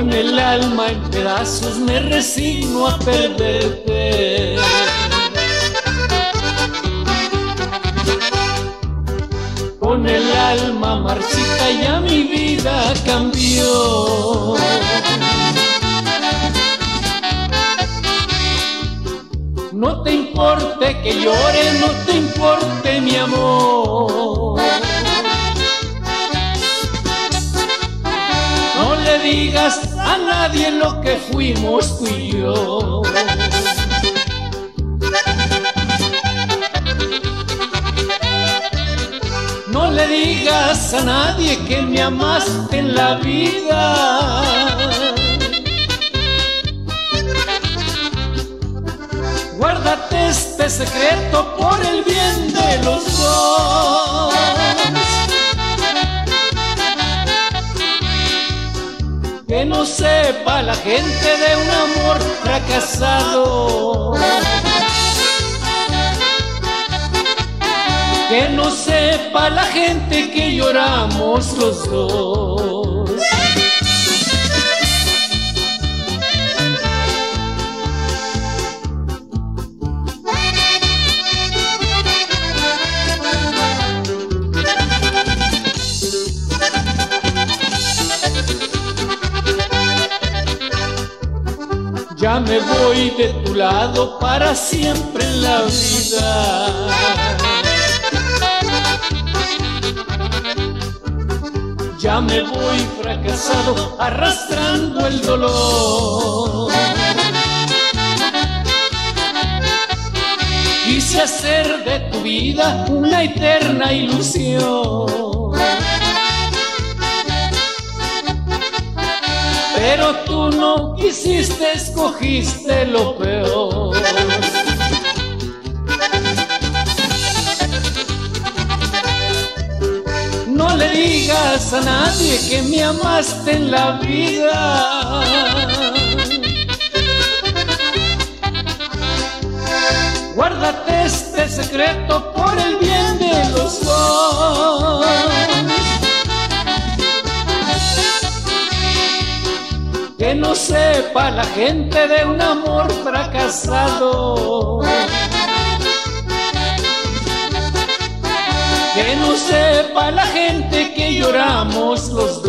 alma en pedazos me resigno a perderte. Con el alma marchita ya mi vida cambió. No te importe que llore, no te importe mi amor. Digas a nadie lo que fuimos tú y yo. No le digas a nadie que me amaste en la vida. Guárdate este secreto por el bien Que no sepa la gente de un amor fracasado. Que no sepa la gente que lloramos los dos. Ya me voy de tu lado para siempre en la vida. Ya me voy fracasado arrastrando el dolor. Quise hacer de tu vida una eterna ilusión. Pero tú no quisiste, escogiste lo peor. No le digas a nadie que me amaste en la vida. Guárdate este secreto por el Que no sepa la gente de un amor fracasado. Que no sepa la gente que lloramos los